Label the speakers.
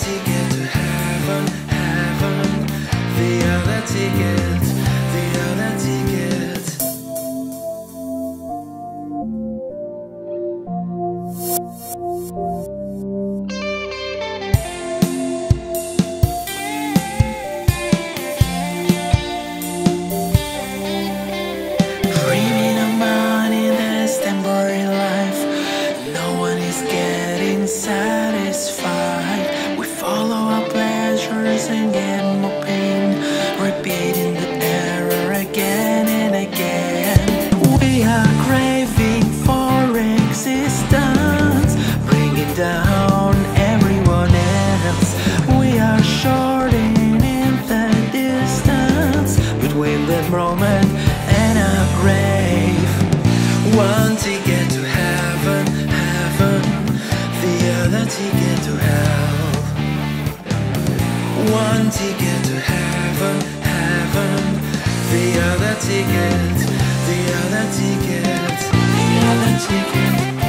Speaker 1: ticket to heaven, heaven, the other ticket. Moment and a grave. One ticket to heaven, heaven, the other ticket to hell. One ticket to heaven, heaven, the other ticket, the other ticket, the other ticket.